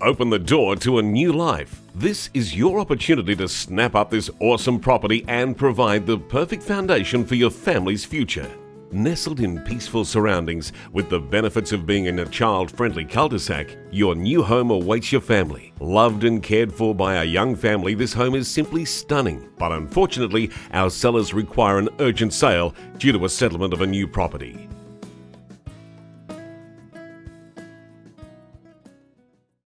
Open the door to a new life. This is your opportunity to snap up this awesome property and provide the perfect foundation for your family's future. Nestled in peaceful surroundings with the benefits of being in a child friendly cul de sac, your new home awaits your family. Loved and cared for by a young family, this home is simply stunning. But unfortunately, our sellers require an urgent sale due to a settlement of a new property.